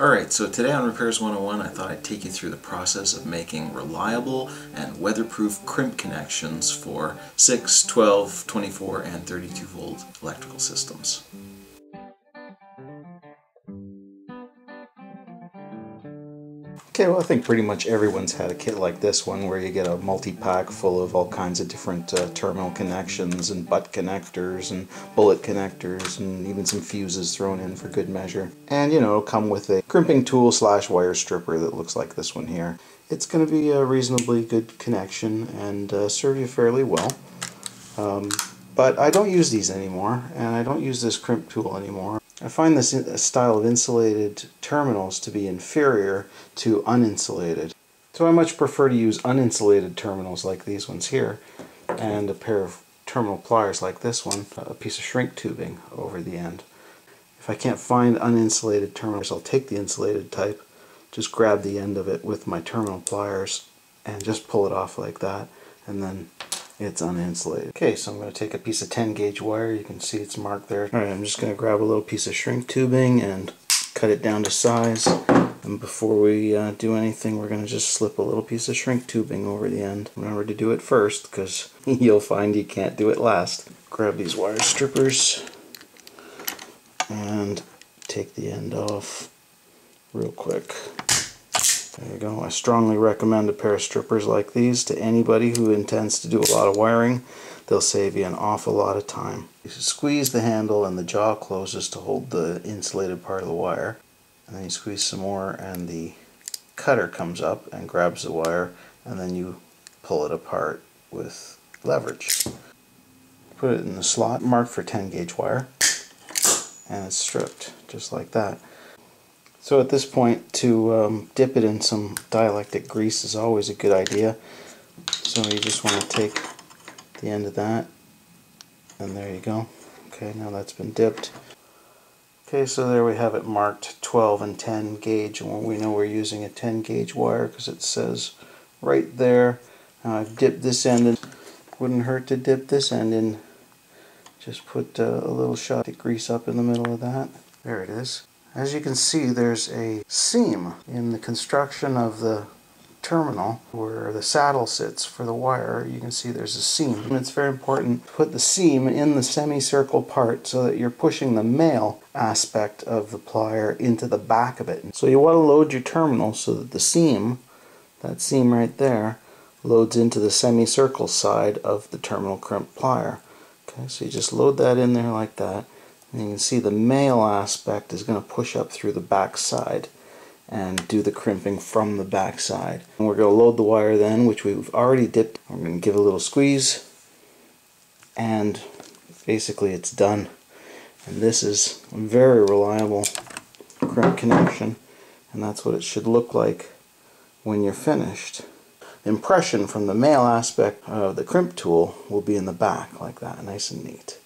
Alright, so today on Repairs 101 I thought I'd take you through the process of making reliable and weatherproof crimp connections for 6, 12, 24, and 32 volt electrical systems. Okay, well I think pretty much everyone's had a kit like this one where you get a multi-pack full of all kinds of different uh, terminal connections and butt connectors and bullet connectors and even some fuses thrown in for good measure. And you know, it'll come with a crimping tool slash wire stripper that looks like this one here. It's going to be a reasonably good connection and uh, serve you fairly well. Um, but I don't use these anymore and I don't use this crimp tool anymore. I find this style of insulated terminals to be inferior to uninsulated. So I much prefer to use uninsulated terminals like these ones here and a pair of terminal pliers like this one, a piece of shrink tubing over the end. If I can't find uninsulated terminals, I'll take the insulated type, just grab the end of it with my terminal pliers and just pull it off like that and then it's uninsulated. Okay, so I'm going to take a piece of 10 gauge wire. You can see it's marked there. Alright, I'm just going to grab a little piece of shrink tubing and cut it down to size. And before we uh, do anything, we're going to just slip a little piece of shrink tubing over the end. Remember to do it first, because you'll find you can't do it last. Grab these wire strippers and take the end off real quick. There you go. I strongly recommend a pair of strippers like these to anybody who intends to do a lot of wiring. They'll save you an awful lot of time. You squeeze the handle and the jaw closes to hold the insulated part of the wire. And then you squeeze some more and the cutter comes up and grabs the wire and then you pull it apart with leverage. Put it in the slot marked for 10 gauge wire and it's stripped just like that. So at this point, to um, dip it in some dielectric grease is always a good idea. So you just want to take the end of that, and there you go. Okay, now that's been dipped. Okay, so there we have it marked 12 and 10 gauge, and we know we're using a 10 gauge wire because it says right there. I've dipped this end in. Wouldn't hurt to dip this end in. Just put uh, a little shot of grease up in the middle of that. There it is. As you can see, there's a seam in the construction of the terminal where the saddle sits for the wire. You can see there's a seam. And it's very important to put the seam in the semicircle part so that you're pushing the male aspect of the plier into the back of it. So you want to load your terminal so that the seam, that seam right there, loads into the semicircle side of the terminal crimp plier. Okay, so you just load that in there like that. And you can see the male aspect is going to push up through the back side and do the crimping from the back side. And we're going to load the wire then, which we've already dipped. We're going to give a little squeeze and basically it's done. And this is a very reliable crimp connection and that's what it should look like when you're finished. The impression from the male aspect of the crimp tool will be in the back like that, nice and neat.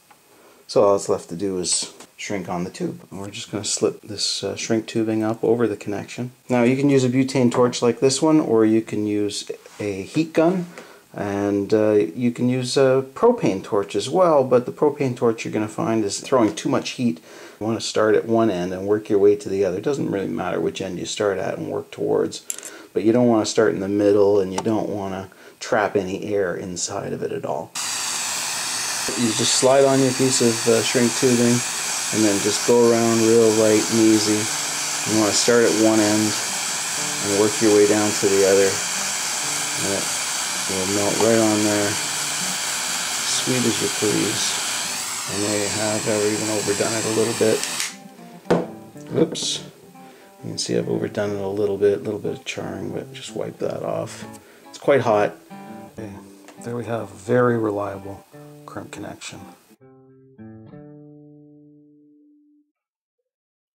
So all that's left to do is shrink on the tube. And we're just going to slip this uh, shrink tubing up over the connection. Now you can use a butane torch like this one or you can use a heat gun and uh, you can use a propane torch as well but the propane torch you're going to find is throwing too much heat. You want to start at one end and work your way to the other. It doesn't really matter which end you start at and work towards but you don't want to start in the middle and you don't want to trap any air inside of it at all. You just slide on your piece of uh, shrink tubing and then just go around real light and easy. You want to start at one end and work your way down to the other. And it will melt right on there. Sweet as you please. And there you have, I've even overdone it a little bit. Oops. You can see I've overdone it a little bit, a little bit of charring, but just wipe that off. It's quite hot. Okay, there we have very reliable crimp connection.